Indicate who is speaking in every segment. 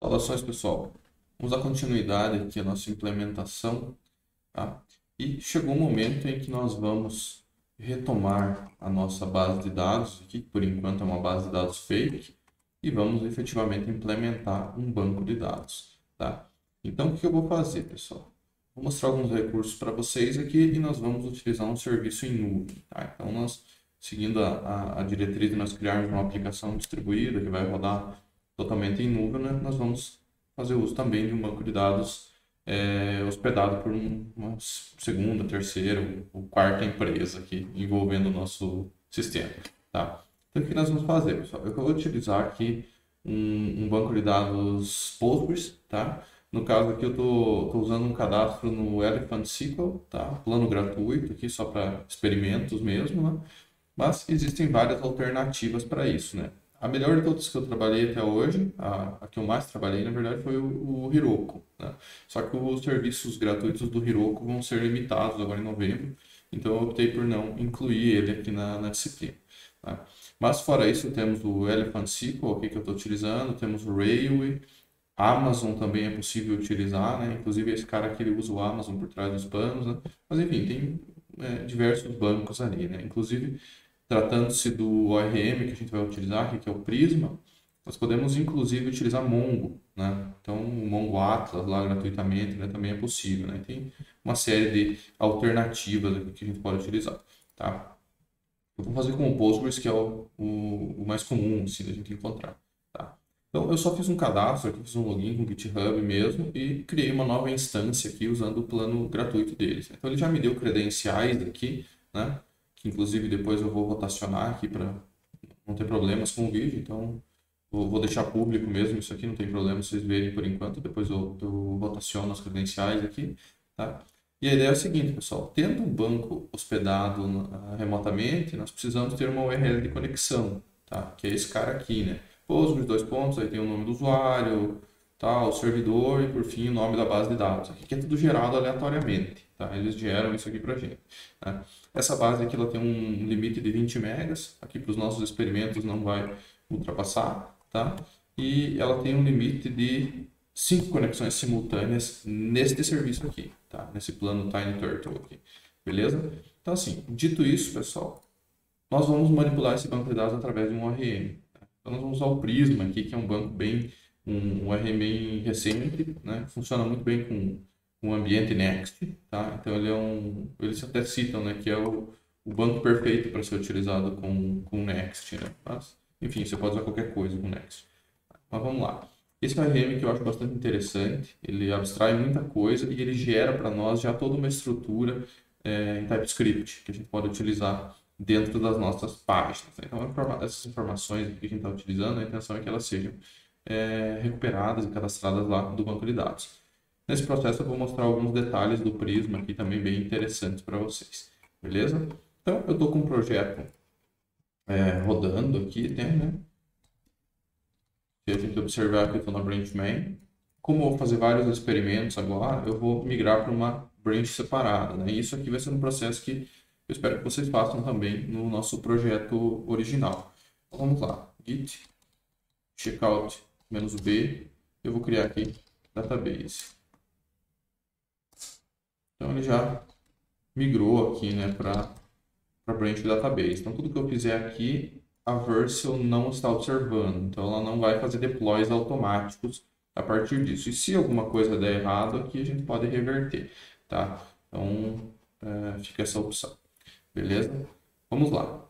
Speaker 1: Saudações, pessoal. Vamos dar continuidade aqui à nossa implementação, tá? E chegou o momento em que nós vamos retomar a nossa base de dados, que por enquanto é uma base de dados fake, e vamos efetivamente implementar um banco de dados, tá? Então, o que eu vou fazer, pessoal? Vou mostrar alguns recursos para vocês aqui e nós vamos utilizar um serviço em nuvem, tá? Então, nós, seguindo a, a, a diretriz de nós criarmos uma aplicação distribuída que vai rodar totalmente em nuvem, né, nós vamos fazer uso também de um banco de dados é, hospedado por uma segunda, terceira ou quarta empresa aqui envolvendo o nosso sistema. Tá? Então, o que nós vamos fazer, pessoal? Eu vou utilizar aqui um, um banco de dados Postgres, tá? No caso aqui eu estou usando um cadastro no Elephant SQL, tá? Plano gratuito aqui só para experimentos mesmo, né? Mas existem várias alternativas para isso, né? A melhor de todas que eu trabalhei até hoje, a, a que eu mais trabalhei, na verdade, foi o, o Hiroko. Né? Só que os serviços gratuitos do Hiroko vão ser limitados agora em novembro, então eu optei por não incluir ele aqui na, na disciplina. Tá? Mas fora isso, temos o Elephant SQL aqui que eu estou utilizando, temos o Railway, Amazon também é possível utilizar, né? Inclusive esse cara aqui ele usa o Amazon por trás dos panos, né? Mas enfim, tem é, diversos bancos ali, né? Inclusive Tratando-se do ORM que a gente vai utilizar que é o Prisma, nós podemos inclusive utilizar Mongo, né? Então, o Mongo Atlas lá gratuitamente né, também é possível, né? Tem uma série de alternativas aqui que a gente pode utilizar, tá? Eu vou fazer com o Postgres, que é o, o, o mais comum, assim, da gente encontrar, tá? Então, eu só fiz um cadastro aqui, fiz um login com o GitHub mesmo e criei uma nova instância aqui usando o plano gratuito deles. Então, ele já me deu credenciais aqui, né? Que inclusive depois eu vou rotacionar aqui para não ter problemas com o vídeo, então vou, deixar público mesmo isso aqui, não tem problema vocês verem por enquanto, depois eu, eu rotaciono as credenciais aqui, tá? E a ideia é o seguinte, pessoal, tendo um banco hospedado uh, remotamente, nós precisamos ter uma URL de conexão, tá? Que é esse cara aqui, né? Postgres, dois pontos, aí tem o nome do usuário, tá? o servidor e, por fim, o nome da base de dados. Aqui é tudo gerado aleatoriamente, tá? Eles geram isso aqui para gente, né? Essa base aqui ela tem um limite de 20 megas, aqui para os nossos experimentos não vai ultrapassar, tá? E ela tem um limite de 5 conexões simultâneas neste serviço aqui, tá? Nesse plano Tiny Turtle aqui, beleza? Então assim, dito isso, pessoal, nós vamos manipular esse banco de dados através de um ORM. Tá? Então nós vamos usar o Prisma aqui, que é um banco bem, um ORM recente, né? Funciona muito bem com um ambiente Next, tá? Então ele é um, eles até citam, né, que é o, o banco perfeito para ser utilizado com com Next, né? Mas, enfim, você pode usar qualquer coisa com Next. Mas vamos lá. Esse RM que eu acho bastante interessante, ele abstrai muita coisa e ele gera para nós já toda uma estrutura é, em TypeScript que a gente pode utilizar dentro das nossas páginas. Né? Então, essas informações que a gente está utilizando, a intenção é que elas sejam é, recuperadas e cadastradas lá do banco de dados. Nesse processo eu vou mostrar alguns detalhes do Prisma aqui também bem interessantes para vocês, beleza? Então eu estou com um projeto é, rodando aqui, tem, né? Se a gente observar aqui, eu estou na branch main. Como eu vou fazer vários experimentos agora, eu vou migrar para uma branch separada, né? E isso aqui vai ser um processo que eu espero que vocês façam também no nosso projeto original. Então, vamos lá, git checkout "-b", eu vou criar aqui database. Então ele já migrou aqui né, para a branch database. Então tudo que eu fizer aqui, a Vercel não está observando. Então ela não vai fazer deploys automáticos a partir disso. E se alguma coisa der errado aqui, a gente pode reverter. Tá? Então é, fica essa opção. Beleza? Vamos lá.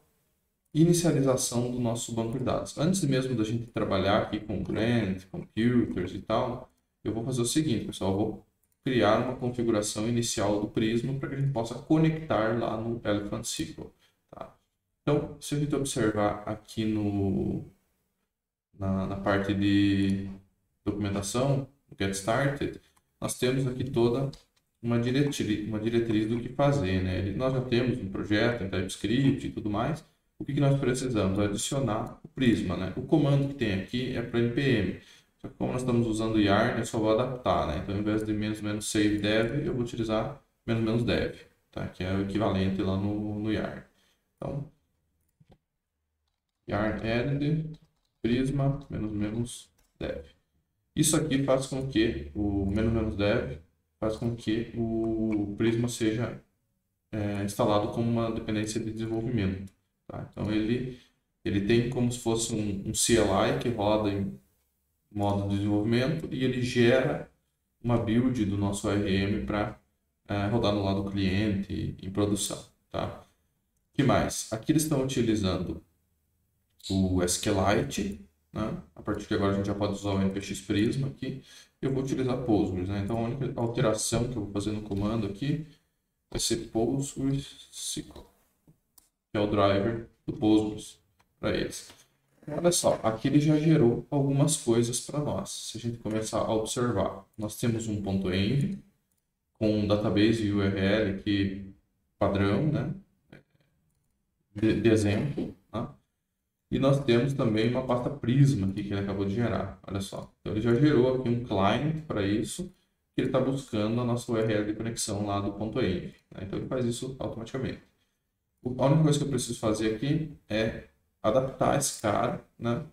Speaker 1: Inicialização do nosso banco de dados. Antes mesmo da gente trabalhar aqui com Grant, Computers e tal, eu vou fazer o seguinte, pessoal. Vou criar uma configuração inicial do Prisma para que a gente possa conectar lá no Elephant SQL. Tá? Então, se a gente observar aqui no, na, na parte de documentação, Get Started, nós temos aqui toda uma diretriz, uma diretriz do que fazer. Né? Nós já temos um projeto em TypeScript e tudo mais. O que, que nós precisamos? Adicionar o Prisma. Né? O comando que tem aqui é para npm. Só que como nós estamos usando yarn, eu só vou adaptar, né? Então, ao invés de menos menos save dev, eu vou utilizar menos menos dev, tá? Que é o equivalente lá no, no yarn. Então, yarn added, prisma, menos menos dev. Isso aqui faz com que o menos menos dev faz com que o Prisma seja é, instalado como uma dependência de desenvolvimento. Tá? Então ele, ele tem como se fosse um, um CLI que roda em modo de desenvolvimento e ele gera uma build do nosso ORM para é, rodar no lado do cliente em produção. Tá? que mais? Aqui eles estão utilizando o SQLite, né? a partir de agora a gente já pode usar o NPX Prisma aqui, eu vou utilizar Postgres, né? então a única alteração que eu vou fazer no comando aqui vai ser PostgreSQL, que é o driver do Postgres para eles. Olha só, aqui ele já gerou algumas coisas para nós. Se a gente começar a observar, nós temos um ponto .env com um database URL aqui padrão, né? De, de exemplo, tá? E nós temos também uma pasta Prisma aqui que ele acabou de gerar. Olha só. Então ele já gerou aqui um client para isso, que ele está buscando a nossa URL de conexão lá do ponto .env. Né? Então ele faz isso automaticamente. A única coisa que eu preciso fazer aqui é adaptar esse cara né,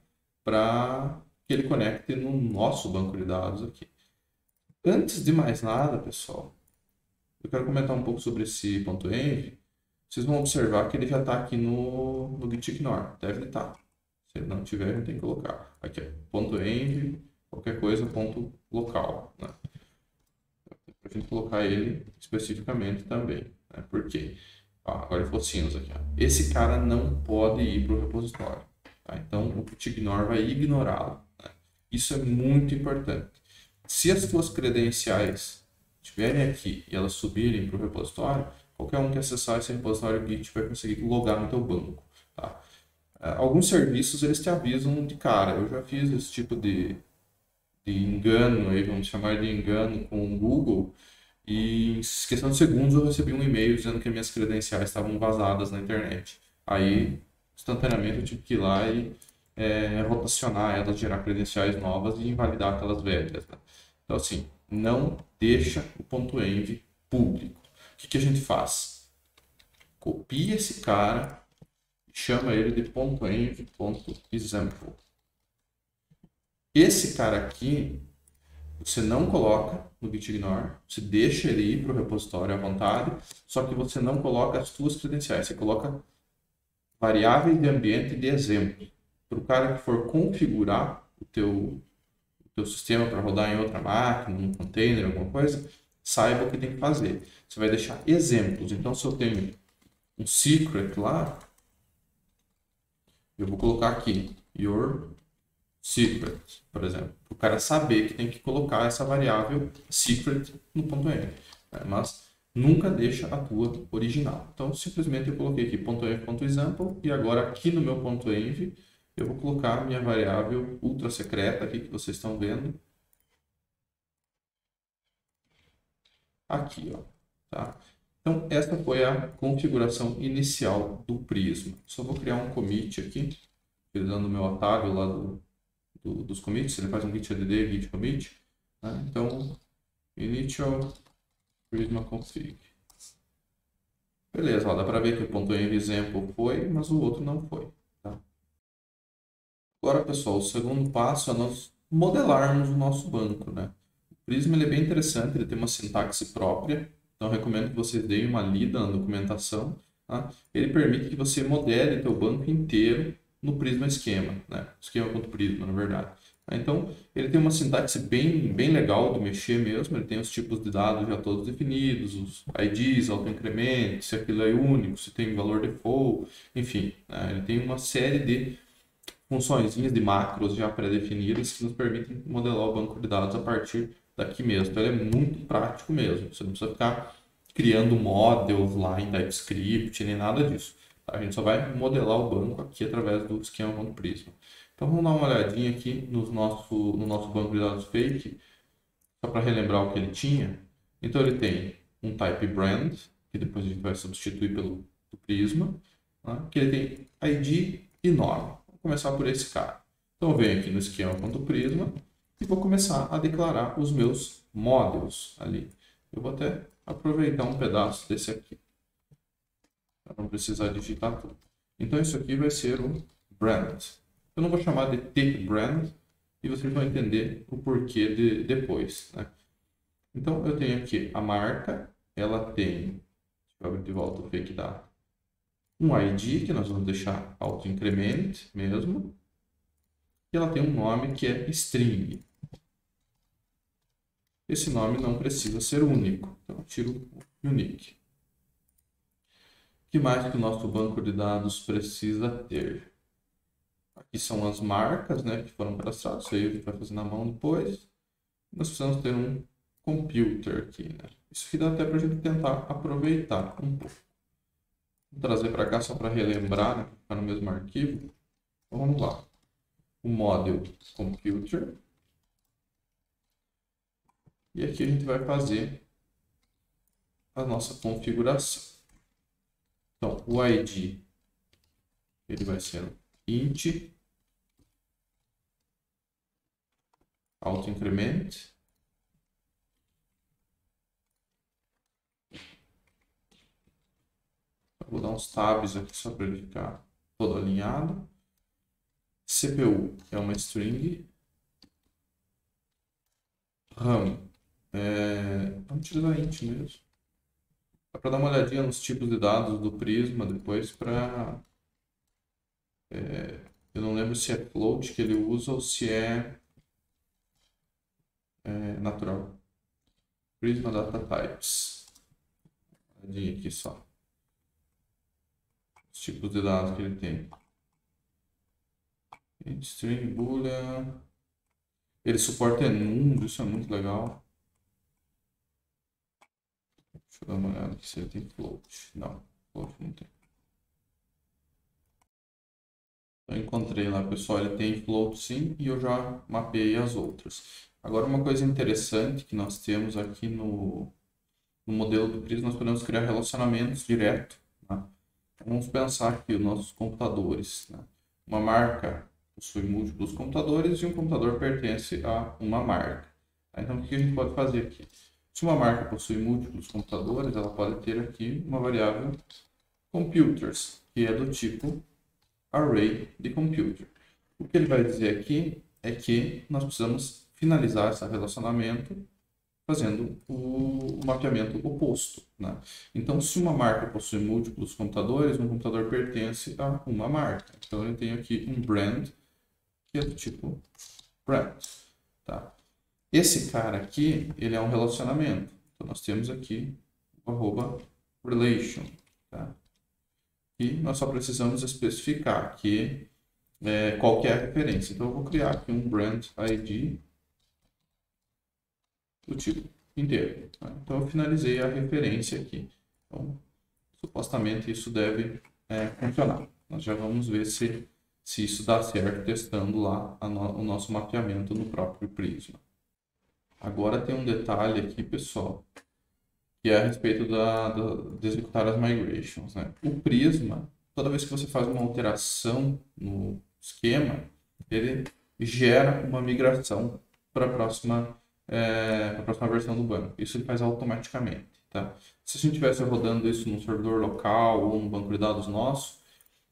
Speaker 1: para que ele conecte no nosso banco de dados aqui. Antes de mais nada, pessoal, eu quero comentar um pouco sobre esse ponto .env. Vocês vão observar que ele já está aqui no, no gitignore. Deve estar. Se ele não tiver, não tem que colocar. Aqui, é ponto .env, qualquer coisa, ponto local. Né? Para a gente colocar ele especificamente também. Né? Por quê? Ó, agora ele ficou cinza aqui. Ó. Esse cara não pode ir para o repositório. Tá? Então, o gitignore vai ignorá-lo. Né? Isso é muito importante. Se as suas credenciais estiverem aqui e elas subirem para o repositório, qualquer um que acessar esse repositório Git vai conseguir logar no teu banco. Tá? É, alguns serviços eles te avisam de cara. Eu já fiz esse tipo de, de engano, aí, vamos chamar de engano com o Google, e em questão de segundos eu recebi um e-mail dizendo que minhas credenciais estavam vazadas na internet. Aí, instantaneamente, eu tive que ir lá e é, rotacionar elas, gerar credenciais novas e invalidar aquelas velhas. Né? Então, assim, não deixa o ponto .env público. O que, que a gente faz? Copia esse cara e chama ele de ponto .env ponto .example. Esse cara aqui, você não coloca no gitignore, você deixa ele ir para o repositório à vontade, só que você não coloca as suas credenciais, você coloca variáveis de ambiente de exemplo. Para o cara que for configurar o teu teu sistema para rodar em outra máquina, num container, alguma coisa, saiba o que tem que fazer. Você vai deixar exemplos. Então, se eu tenho um secret lá, eu vou colocar aqui your secret, por exemplo, o cara saber que tem que colocar essa variável secret no ponto .env. Né? Mas nunca deixa a tua original. Então, simplesmente eu coloquei aqui .env.example e agora aqui no meu ponto .env eu vou colocar a minha variável ultra secreta aqui que vocês estão vendo. Aqui, ó. Tá? Então, essa foi a configuração inicial do Prisma. Só vou criar um commit aqui, utilizando o meu atalho lá do, do, dos commits. Ele faz um git add, git commit. Né? Então, initial prisma config. Beleza, ó, dá para ver que o ponto example foi, mas o outro não foi. Agora, pessoal, o segundo passo é nós modelarmos o nosso banco, né? O Prisma ele é bem interessante, ele tem uma sintaxe própria, então recomendo que vocês deem uma lida na documentação. Tá? Ele permite que você modele o banco inteiro no Prisma Esquema, né? Esquema.prisma, na verdade. Então, ele tem uma sintaxe bem, bem legal de mexer mesmo, ele tem os tipos de dados já todos definidos, os IDs, autoincremento, se aquilo é único, se tem valor default, enfim, né? ele tem uma série de funções de macros já pré-definidas que nos permitem modelar o banco de dados a partir daqui mesmo. Então, ele é muito prático mesmo. Você não precisa ficar criando models lá em TypeScript, nem nada disso. A gente só vai modelar o banco aqui através do esquema Prisma. Então, vamos dar uma olhadinha aqui no nosso, no nosso banco de dados fake, só para relembrar o que ele tinha. Então, ele tem um type brand, que depois a gente vai substituir pelo Prisma, né? que ele tem ID e nome começar por esse cara. Então eu venho aqui no esquema.prisma e vou começar a declarar os meus models ali. Eu vou até aproveitar um pedaço desse aqui, para não precisar digitar tudo. Então isso aqui vai ser o brand. Eu não vou chamar de tip brand, e vocês vão entender o porquê de, depois. Né? Então, eu tenho aqui a marca, ela tem, deixa eu abrir de volta o fake data, um ID, que nós vamos deixar auto-increment mesmo, e ela tem um nome que é string. Esse nome não precisa ser único, então eu tiro o unique. Que mais que o nosso banco de dados precisa ter? Aqui são as marcas né, que foram cadastradas, isso aí a gente vai fazer na mão depois. Nós precisamos ter um computer aqui. Né? Isso aqui dá até para a gente tentar aproveitar um pouco. Vou trazer para cá só para relembrar, né, ficar no mesmo arquivo. Então vamos lá. O model computer. E aqui a gente vai fazer a nossa configuração. Então, o ID ele vai ser int auto increment vou dar uns tabs aqui só para ele ficar todo alinhado. CPU é uma string RAM é... vamos utilizar int mesmo para dar uma olhadinha nos tipos de dados do Prisma depois para é, eu não lembro se é float que ele usa ou se é, é natural. Prisma Data Types. Olhadinha aqui só. Os tipos de dados que ele tem. String, boolean. Ele suporta enum, isso é muito legal. Deixa eu dar uma olhada se ele tem float. Não, float não tem. Eu encontrei lá, pessoal, ele tem float sim e eu já mapeei as outras. Agora, uma coisa interessante que nós temos aqui no, no modelo do Prisma, nós podemos criar relacionamentos direto. Né? Vamos pensar aqui os nossos computadores. Né? Uma marca possui múltiplos computadores e um computador pertence a uma marca. Então, o que a gente pode fazer aqui? Se uma marca possui múltiplos computadores, ela pode ter aqui uma variável computers, que é do tipo array de computer. O que ele vai dizer aqui é que nós precisamos finalizar esse relacionamento fazendo o, mapeamento oposto. Né? Então, se uma marca possui múltiplos computadores, um computador pertence a uma marca. Então, eu tenho aqui um brand, que é do tipo brand. Tá? Esse cara aqui, ele é um relacionamento. Então, nós temos aqui o arroba relation. Tá? E nós só precisamos especificar que é, qual que é a referência. Então, eu vou criar aqui um brand ID do tipo inteiro. Tá? Então, eu finalizei a referência aqui. Então, supostamente isso deve é, funcionar. Nós já vamos ver se, se isso dá certo testando lá no, o nosso mapeamento no próprio Prisma. Agora tem um detalhe aqui, pessoal que é a respeito da, da, de executar as migrations. Né? O Prisma, toda vez que você faz uma alteração no esquema, ele gera uma migração para a próxima, é, próxima versão do banco. Isso ele faz automaticamente. Tá? Se a gente estivesse rodando isso num servidor local ou num banco de dados nosso,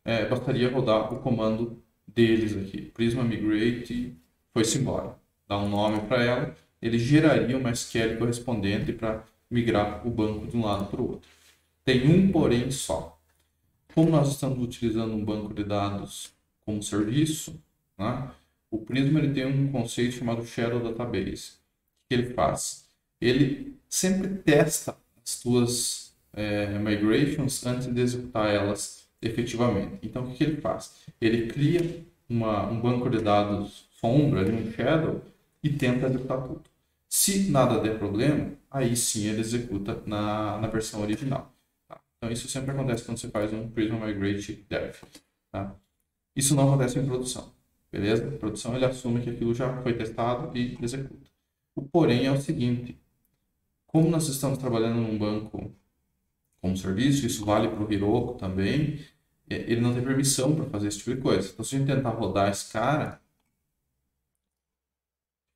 Speaker 1: é, bastaria rodar o comando deles aqui, Prisma Migrate, foi-se embora. Dá um nome para ela, ele geraria uma SQL correspondente para migrar o banco de um lado para o outro. Tem um porém só. Como nós estamos utilizando um banco de dados como serviço, né, o Prisma ele tem um conceito chamado Shadow Database. O que ele faz? Ele sempre testa as suas é, migrations antes de executar elas efetivamente. Então, o que ele faz? Ele cria uma, um banco de dados sombra, um shadow, e tenta executar tudo. Se nada der problema, aí sim ele executa na, na versão original. Tá? Então isso sempre acontece quando você faz um Prisma Migrate Dev. Tá? Isso não acontece em produção. Beleza? Em produção ele assume que aquilo já foi testado e executa. O porém é o seguinte, como nós estamos trabalhando num banco como serviço, isso vale para o Heroku também, é, ele não tem permissão para fazer esse tipo de coisa. Então, se a gente tentar rodar esse cara,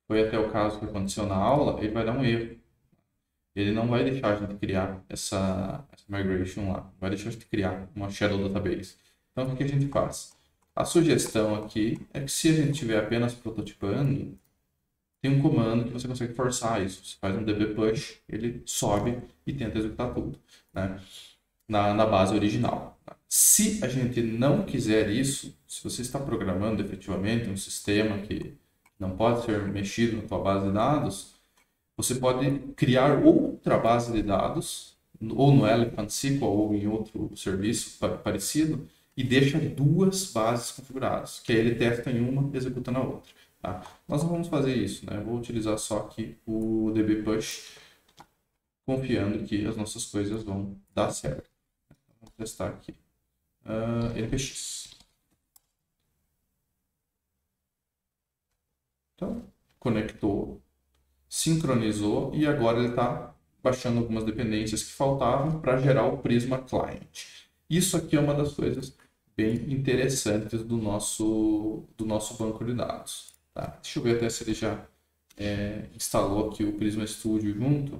Speaker 1: foi até o caso que aconteceu na aula, ele vai dar um erro. Ele não vai deixar a gente criar essa, essa migration lá, vai deixar a gente criar uma shadow database. Então, o que a gente faz? A sugestão aqui é que se a gente estiver apenas prototipando, tem um comando que você consegue forçar isso. Você faz um db push, ele sobe e tenta executar tudo né? na, na base original. Se a gente não quiser isso, se você está programando efetivamente um sistema que não pode ser mexido na tua base de dados, você pode criar outra base de dados, ou no Elephant SQL ou em outro serviço parecido, e deixa duas bases configuradas, que aí ele testa em uma executa na outra. Tá? Nós não vamos fazer isso, né? Eu vou utilizar só aqui o dbpush, confiando que as nossas coisas vão dar certo. Vamos testar aqui. Uh, ah, npx. Então, conectou, sincronizou e agora ele está baixando algumas dependências que faltavam para gerar o Prisma Client. Isso aqui é uma das coisas bem interessantes do nosso, do nosso banco de dados. Tá? Deixa eu ver até se ele já é, instalou aqui o Prisma Studio junto.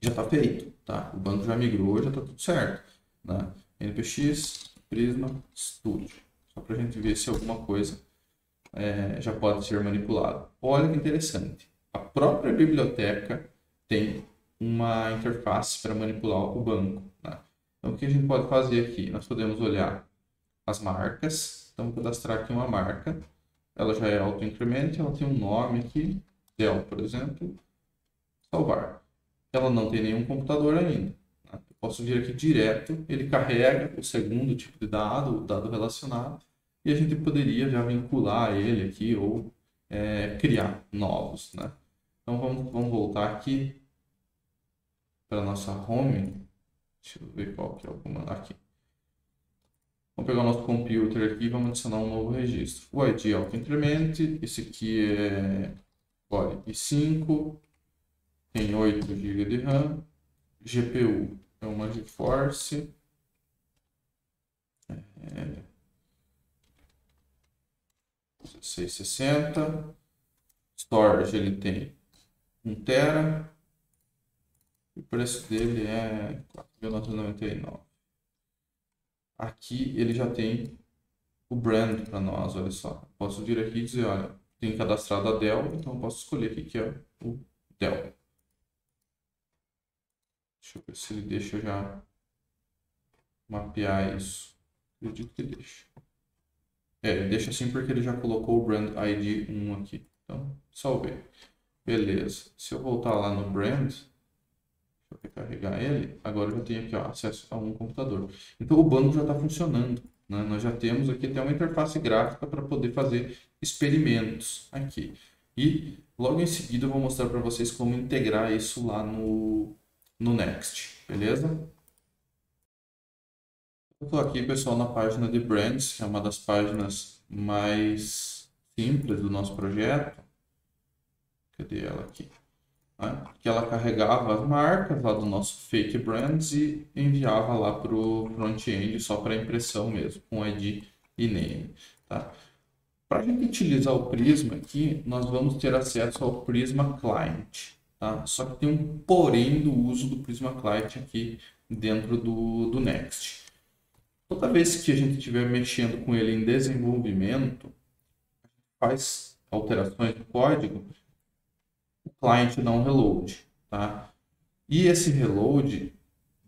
Speaker 1: Já está feito. Tá? O banco já migrou, já está tudo certo. Né? NPX, Prisma Studio. Só para a gente ver se alguma coisa é, já pode ser manipulada. Olha que interessante. A própria biblioteca tem uma interface para manipular o banco. Né? Então, o que a gente pode fazer aqui? Nós podemos olhar as marcas. Então, vou cadastrar aqui uma marca. Ela já é auto-increment, ela tem um nome aqui, Dell, por exemplo. Salvar. Ela não tem nenhum computador ainda. Né? Eu posso vir aqui direto, ele carrega o segundo tipo de dado, o dado relacionado, e a gente poderia já vincular ele aqui ou é, criar novos. Né? Então, vamos, vamos voltar aqui para nossa home Deixa eu ver qual que é o comando aqui. Vamos pegar o nosso computer aqui e vamos adicionar um novo registro. O ID é auto increment, esse aqui é Core i5, tem 8 GB de RAM, GPU é uma GeForce, é, 1660, storage ele tem 1 tera, o preço dele é 4.999. Aqui ele já tem o brand para nós, olha só. Posso vir aqui e dizer, olha, tem cadastrado a Dell, então eu posso escolher aqui que é o Dell. Deixa eu ver se ele deixa já mapear isso. Acredito que deixa. É, deixa assim porque ele já colocou o brand ID 1 aqui. Então, salvei. Beleza. Se eu voltar lá no brand, para recarregar ele, agora eu já tenho aqui ó, acesso a um computador. Então o banco já está funcionando. Né? Nós já temos aqui até uma interface gráfica para poder fazer experimentos aqui. E logo em seguida eu vou mostrar para vocês como integrar isso lá no, no Next, beleza? Eu estou aqui, pessoal, na página de Brands, que é uma das páginas mais simples do nosso projeto. Cadê ela aqui? né? que ela carregava as marcas lá do nosso fake brands e enviava lá para o front-end só para impressão mesmo, com ID e name. Tá? Para a gente utilizar o Prisma aqui, nós vamos ter acesso ao Prisma Client. Tá? Só que tem um porém do uso do Prisma Client aqui dentro do, do Next. Toda vez que a gente estiver mexendo com ele em desenvolvimento, faz alterações no código, o client dá um reload, tá? E esse reload,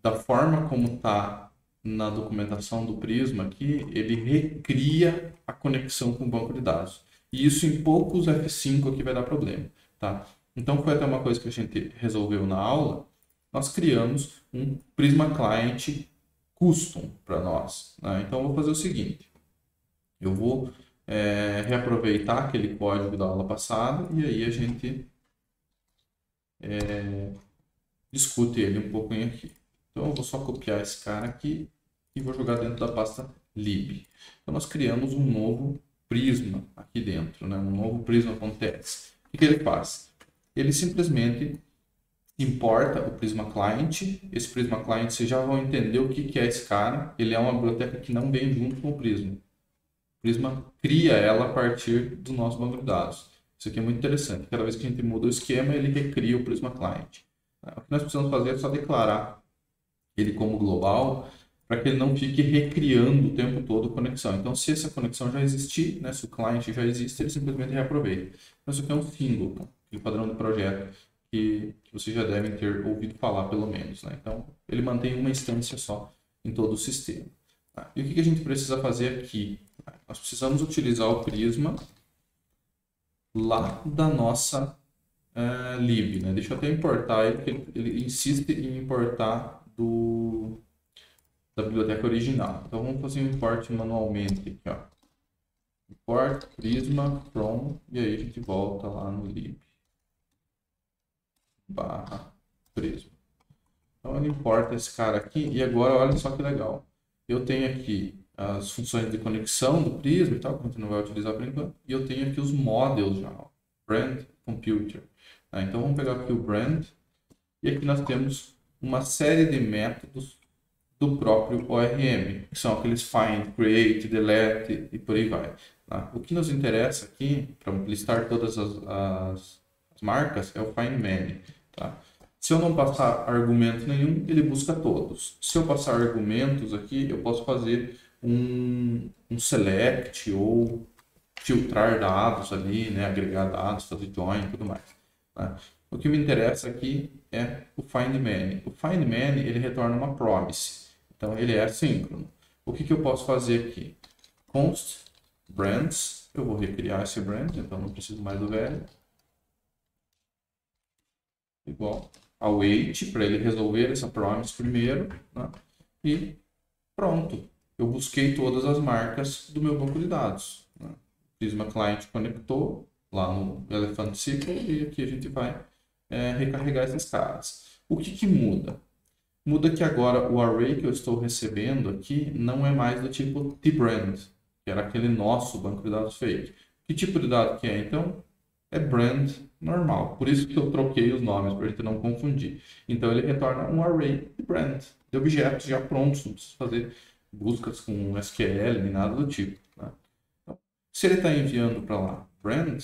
Speaker 1: da forma como está na documentação do Prisma aqui, ele recria a conexão com o banco de dados. E isso em poucos F5 aqui vai dar problema, tá? Então foi até uma coisa que a gente resolveu na aula, nós criamos um Prisma Client custom para nós. Né? Então vou fazer o seguinte, eu vou é, reaproveitar aquele código da aula passada e aí a gente é, discute ele um pouquinho aqui. Então eu vou só copiar esse cara aqui e vou jogar dentro da pasta lib. Então nós criamos um novo prisma aqui dentro, né? um novo prisma.txt. O que ele faz? Ele simplesmente importa o Prisma Client. Esse Prisma Client vocês já vão entender o que, é esse cara. Ele é uma biblioteca que não vem junto com o Prisma. O Prisma cria ela a partir do nosso banco de dados. Isso aqui é muito interessante. Cada vez que a gente muda o esquema, ele recria o Prisma Client. O que nós precisamos fazer é só declarar ele como global para que ele não fique recriando o tempo todo a conexão. Então, se essa conexão já existir, né, se o cliente já existe, ele simplesmente reaproveita. Então, isso aqui é um single, tá? o padrão do projeto que, vocês já devem ter ouvido falar, pelo menos. Né? Então, ele mantém uma instância só em todo o sistema. Tá? E o que, que a gente precisa fazer aqui? Nós precisamos utilizar o Prisma lá da nossa uh, lib. Né? Deixa eu até importar ele, porque ele insiste em importar do, da biblioteca original. Então vamos fazer um import manualmente aqui, ó. Import prisma from e aí a gente volta lá no lib barra prisma. Então ele importa esse cara aqui e agora olha só que legal. Eu tenho aqui as funções de conexão do Prisma e tal, que a gente não vai utilizar por enquanto, e eu tenho aqui os models já, ó. brand computer. Tá? Então vamos pegar aqui o brand e aqui nós temos uma série de métodos do próprio ORM, que são aqueles find, create, delete e por aí vai. Tá? O que nos interessa aqui, para listar todas as, as, as, marcas, é o find many. Tá? Se eu não passar argumento nenhum, ele busca todos. Se eu passar argumentos aqui, eu posso fazer um, um select ou filtrar dados ali, né? agregar dados, fazer join e tudo mais. Tá? O que me interessa aqui é o find many. O find many ele retorna uma promise. Então ele é assíncrono. O que, que eu posso fazer aqui? Const brands. Eu vou recriar esse brand, então não preciso mais do velho. Igual await para ele resolver essa promise primeiro. Né? E pronto. Eu busquei todas as marcas do meu banco de dados. Né? Prisma Client conectou lá no Elephant SQL e aqui a gente vai é, recarregar esses caras. O que, que muda? Muda que agora o array que eu estou recebendo aqui não é mais do tipo tbrand, que era aquele nosso banco de dados fake. Que tipo de dado que é? Então, é brand normal. Por isso que eu troquei os nomes, para a gente não confundir. Então, ele retorna um array de brand, de objetos já prontos, não precisa fazer buscas com SQL nem nada do tipo. Né? Então, se ele está enviando para lá brand,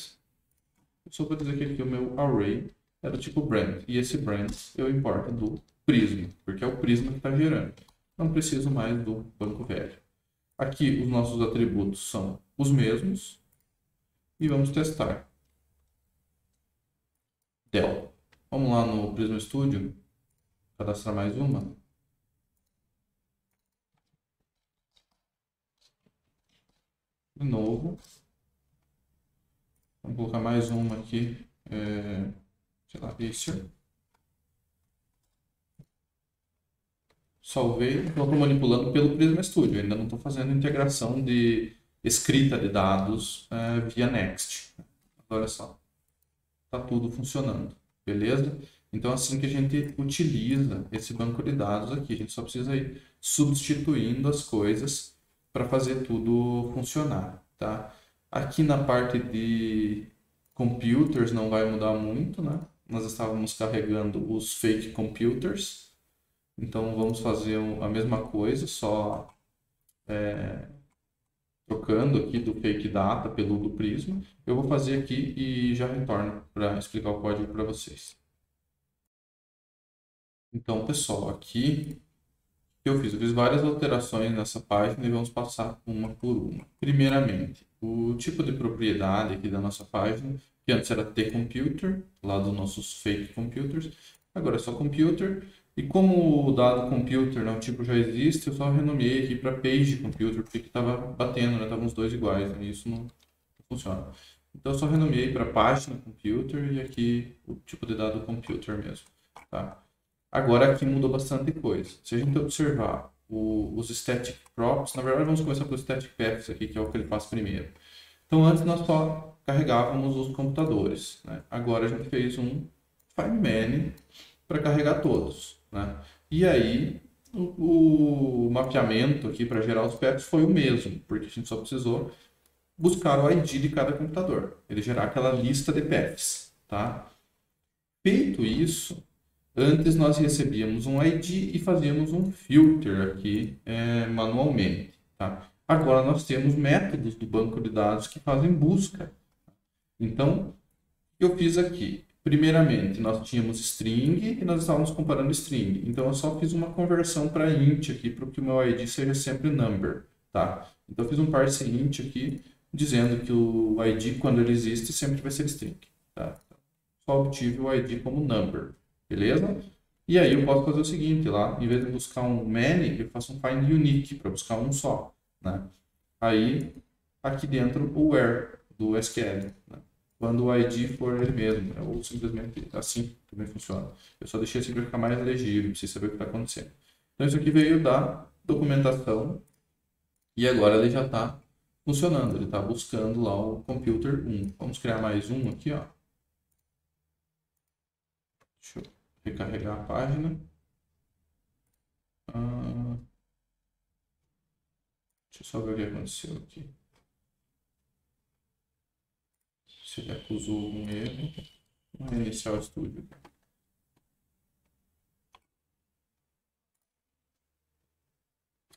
Speaker 1: eu só vou dizer que aqui o meu array é do tipo brand. E esse brand eu importo do Prisma, porque é o Prisma que está gerando. Não preciso mais do banco velho. Aqui os nossos atributos são os mesmos. E vamos testar. Del. Vamos lá no Prisma Studio. Cadastrar mais uma. De novo. Vamos colocar mais uma aqui. É, sei lá, Acer. salvei, estou manipulando pelo Prisma Studio. Ainda não estou fazendo integração de escrita de dados é, via Next. Olha só, está tudo funcionando, beleza? Então, assim que a gente utiliza esse banco de dados aqui, a gente só precisa ir substituindo as coisas para fazer tudo funcionar, tá? Aqui na parte de computers não vai mudar muito, né? Nós estávamos carregando os fake computers, então vamos fazer a mesma coisa, só é, trocando aqui do fake data pelo do Prisma. Eu vou fazer aqui e já retorno para explicar o código para vocês. Então, pessoal, aqui eu fiz, eu fiz várias alterações nessa página e vamos passar uma por uma. Primeiramente, o tipo de propriedade aqui da nossa página, que antes era T-Computer, lá dos nossos fake computers, agora é só computer. E como o dado computer, né, o tipo já existe, eu só renomeei aqui para page computer, porque estava batendo, né, estavam os dois iguais, né, isso não, funciona. Então eu só renomeei para página computer e aqui o tipo de dado computer mesmo. Tá? Agora aqui mudou bastante coisa. Se a gente observar o, os static props, na verdade vamos começar pelo static paths aqui, que é o que ele faz primeiro. Então antes nós só carregávamos os computadores. Né? Agora a gente fez um find many para carregar todos. Né? E aí, o, o mapeamento aqui para gerar os PEPs foi o mesmo, porque a gente só precisou buscar o ID de cada computador, ele gerar aquela lista de PEPs. Tá? Feito isso, antes nós recebíamos um ID e fazíamos um filter aqui é, manualmente. Tá? Agora nós temos métodos do banco de dados que fazem busca. Então, eu fiz aqui Primeiramente, nós tínhamos string e nós estávamos comparando string. Então, eu só fiz uma conversão para int aqui, para que o meu id seja sempre number, tá? Então, eu fiz um parse int aqui, dizendo que o id, quando ele existe, sempre vai ser string, tá? Só obtive o id como number, beleza? E aí eu posso fazer o seguinte, lá, em vez de buscar um many, eu faço um find unique, para buscar um só, né? Aí, aqui dentro, o where do SQL, né? Quando o ID for ele mesmo, né? ou simplesmente assim também funciona. Eu só deixei assim para ficar mais legível, para você saber o que está acontecendo. Então isso aqui veio da documentação e agora ele já está funcionando, ele está buscando lá o computer 1. Vamos criar mais um aqui, ó. Deixa eu recarregar a página. Ah, deixa eu só ver o que aconteceu aqui. Se ele acusou um erro, vamos reiniciar o estúdio.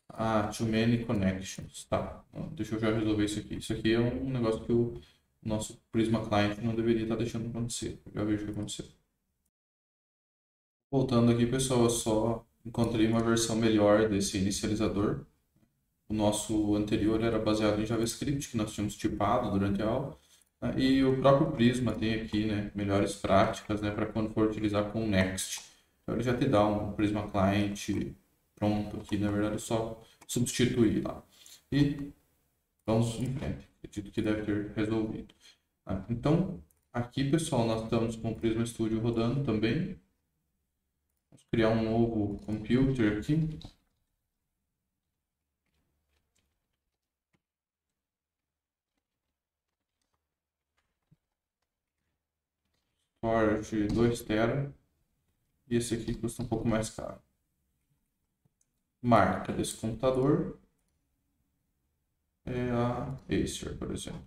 Speaker 1: Ah, too many connections. Tá, deixa eu já resolver isso aqui. Isso aqui é um negócio que o nosso Prisma Client não deveria estar deixando acontecer. Já vejo o que aconteceu. Voltando aqui, pessoal, eu só encontrei uma versão melhor desse inicializador. O nosso anterior era baseado em JavaScript, que nós tínhamos tipado durante a aula. Né? E o próprio Prisma tem aqui né, melhores práticas né, para quando for utilizar com o Next. Então ele já te dá um Prisma Client pronto aqui, na verdade é só substituir lá. E vamos em frente. Acredito que deve ter resolvido. Tá? Então, aqui pessoal, nós estamos com o Prisma Studio rodando também. Vamos criar um novo computer aqui. Storage 2 TB e esse aqui custa um pouco mais caro. Marca desse computador é a Acer, por exemplo.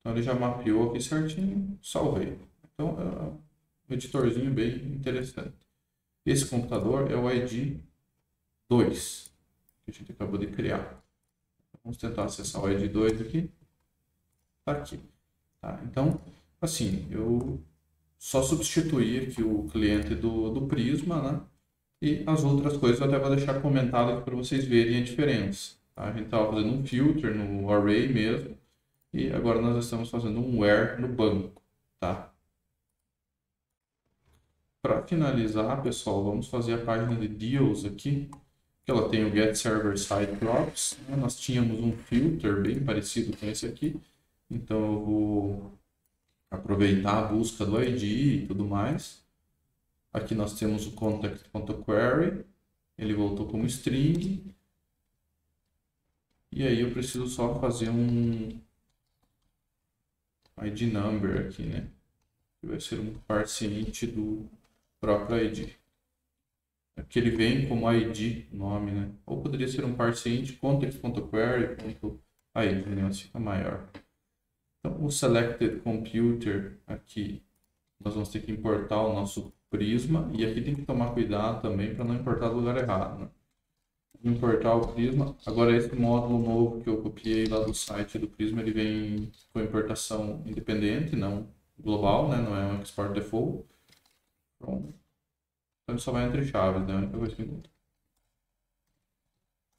Speaker 1: Então ele já mapeou aqui certinho, salvei. Então é um editorzinho bem interessante. Esse computador é o ID 2 que a gente acabou de criar. Vamos tentar acessar o ID 2 aqui. Está aqui. Tá? Então, assim, eu só substituí aqui o cliente do, do Prisma, né? E as outras coisas eu até vou deixar comentado aqui para vocês verem a diferença. Tá? A gente estava fazendo um filter no array mesmo, e agora nós estamos fazendo um where no banco, tá? Para finalizar, pessoal, vamos fazer a página de deals aqui, que ela tem o get server side props. Né? Nós tínhamos um filter bem parecido com esse aqui, então eu vou aproveitar a busca do ID e tudo mais. Aqui nós temos o contact.query, ele voltou como string. E aí eu preciso só fazer um ID number aqui, né? Que vai ser um parseint do próprio ID. Aqui ele vem como ID, nome, né? Ou poderia ser um parseint contact.query.id, né? Mas fica maior. Então, o Selected Computer aqui, nós vamos ter que importar o nosso Prisma e aqui tem que tomar cuidado também para não importar do lugar errado. Né? Importar o Prisma. Agora, esse módulo novo que eu copiei lá do site do Prisma, ele vem com importação independente, não global, né? não é um export default. Pronto. Então, ele só vai entre chaves, né? A única coisa que.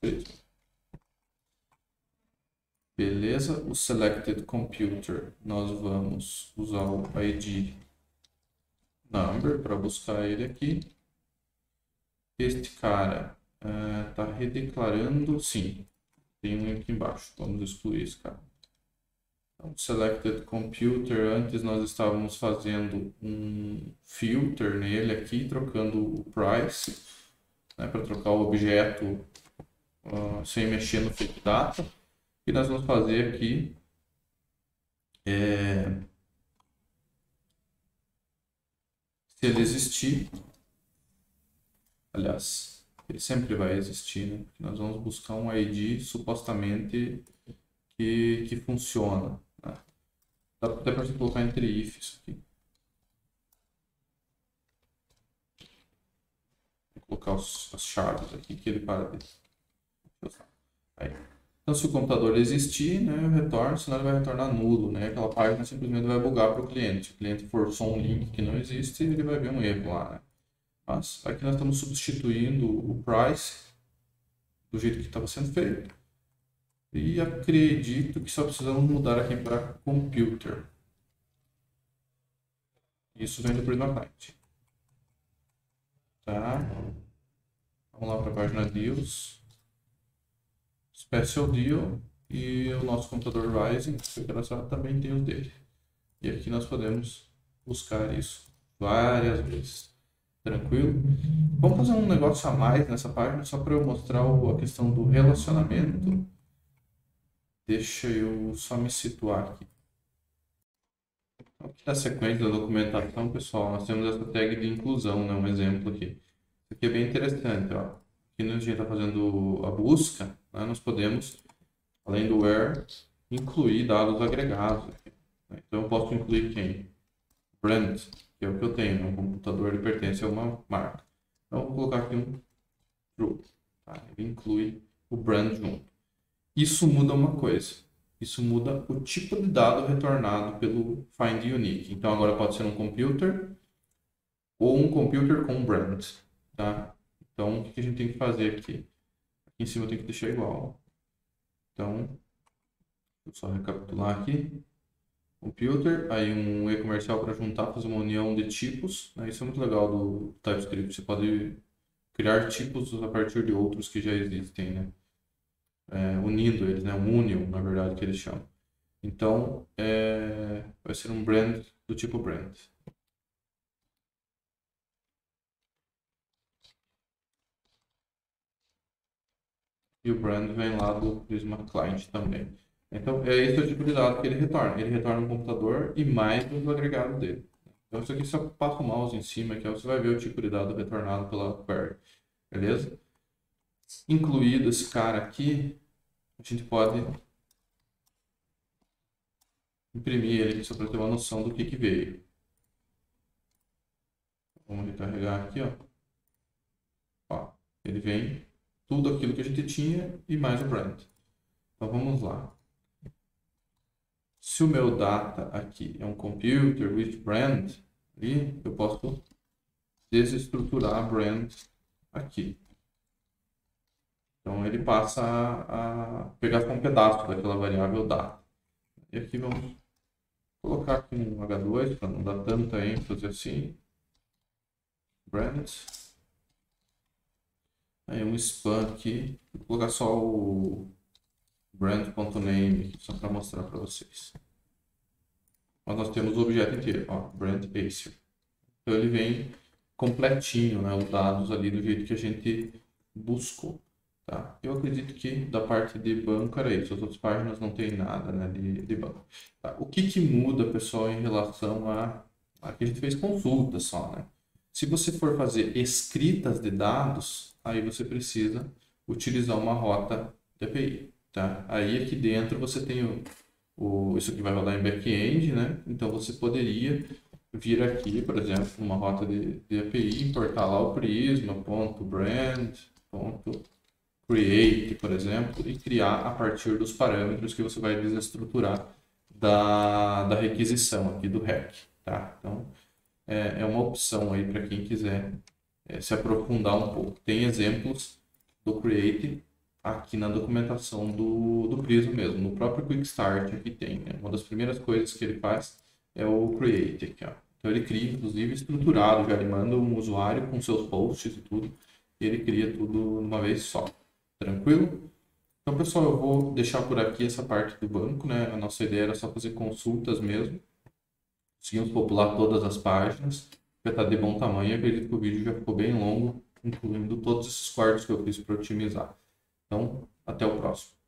Speaker 1: Beleza. Beleza, o selected computer, nós vamos usar o ID number para buscar ele aqui. Este cara está uh, redeclarando, sim, tem um aqui embaixo, vamos excluir esse cara. Então, selected computer, antes nós estávamos fazendo um filter nele aqui, trocando o price, né, para trocar o objeto uh, sem mexer no fake data que nós vamos fazer aqui é, se ele existir, aliás, ele sempre vai existir, né? Porque nós vamos buscar um ID supostamente que, que funciona. Né? Dá até para colocar entre if isso aqui. Vou colocar os, as chaves aqui que ele para de. Aí. Então, se o computador existir, né, eu retorno, senão ele vai retornar nulo, né? Aquela página simplesmente vai bugar para o cliente. Se o cliente forçou um link que não existe, ele vai ver um erro lá, né? Mas aqui nós estamos substituindo o price do jeito que estava sendo feito. E acredito que só precisamos mudar aqui para computer. Isso vem do Prisma Client. Tá? Vamos lá para a página Deals. Special Deal e o nosso computador Ryzen, engraçado, também tem os dele. E aqui nós podemos buscar isso várias vezes. Tranquilo? Vamos fazer um negócio a mais nessa página, só para eu mostrar a questão do relacionamento. Deixa eu só me situar aqui. Aqui na sequência da documentação, pessoal, nós temos essa tag de inclusão, né? um exemplo aqui. Isso aqui é bem interessante. Ó. Aqui a gente está fazendo a busca, né? nós podemos, além do where, incluir dados agregados. Aqui, né? Então eu posso incluir quem? Brand, que é o que eu tenho. Né? Um computador ele pertence a uma marca. Então vou colocar aqui um true. Tá? Ele inclui o brand junto. Isso muda uma coisa. Isso muda o tipo de dado retornado pelo find unique. Então agora pode ser um computer ou um computer com brand, tá? Então o que a gente tem que fazer aqui? Em cima eu tenho que deixar igual. Então, vou só recapitular aqui. Computer, aí um e-comercial para juntar, fazer uma união de tipos. Né? Isso é muito legal do TypeScript. Você pode criar tipos a partir de outros que já existem, né? é, unindo eles, né? Um union, na verdade, que eles chamam. Então, é, vai ser um brand do tipo brand. E o brand vem lá do Prisma Client também. Então, é esse o tipo de dado que ele retorna. Ele retorna um computador e mais os agregados dele. Então, isso aqui só passa o mouse em cima, que você vai ver o tipo de dado retornado pela query. Beleza? Incluído esse cara aqui, a gente pode imprimir ele só para ter uma noção do que, que veio. Vamos recarregar aqui, ó. ó. Ele vem tudo aquilo que a gente tinha e mais o brand. Então vamos lá. Se o meu data aqui é um computer with brand, ali, eu posso desestruturar brand aqui. Então ele passa a, pegar um pedaço daquela variável data. E aqui vamos colocar aqui um H2 para não dar tanta ênfase assim. Brand. Aí um span aqui. Vou colocar só o brand.name só para mostrar para vocês. Mas nós temos o objeto inteiro, ó, brand Acer. Então ele vem completinho, né, os dados ali do jeito que a gente buscou. Tá? Eu acredito que da parte de banco era isso. As outras páginas não tem nada né, de, de banco. Tá? O que, que muda, pessoal, em relação a, a que a gente fez consulta só, né? Se você for fazer escritas de dados, aí você precisa utilizar uma rota de API. Tá? Aí aqui dentro você tem o, o isso aqui vai rodar em back-end, né? Então você poderia vir aqui, por exemplo, uma rota de, de API, importar lá o prisma.brand, create, por exemplo, e criar a partir dos parâmetros que você vai desestruturar da, da requisição aqui do REC. Tá? Então, é, é uma opção aí para quem quiser é, se aprofundar um pouco. Tem exemplos do create aqui na documentação do, do Prisma mesmo, no próprio Quick Start aqui tem. Né? Uma das primeiras coisas que ele faz é o create aqui, ó. Então ele cria, inclusive, estruturado, já ele manda um usuário com seus posts e tudo, e ele cria tudo uma vez só. Tranquilo? Então, pessoal, eu vou deixar por aqui essa parte do banco, né? A nossa ideia era só fazer consultas mesmo. Conseguimos popular todas as páginas. Já está de bom tamanho. Acredito que o vídeo já ficou bem longo, incluindo todos esses quartos que eu fiz para otimizar. Então, até o próximo.